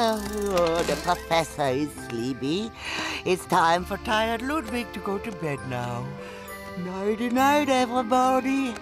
Oh, the professor is sleepy. It's time for tired Ludwig to go to bed now. Nighty night, everybody.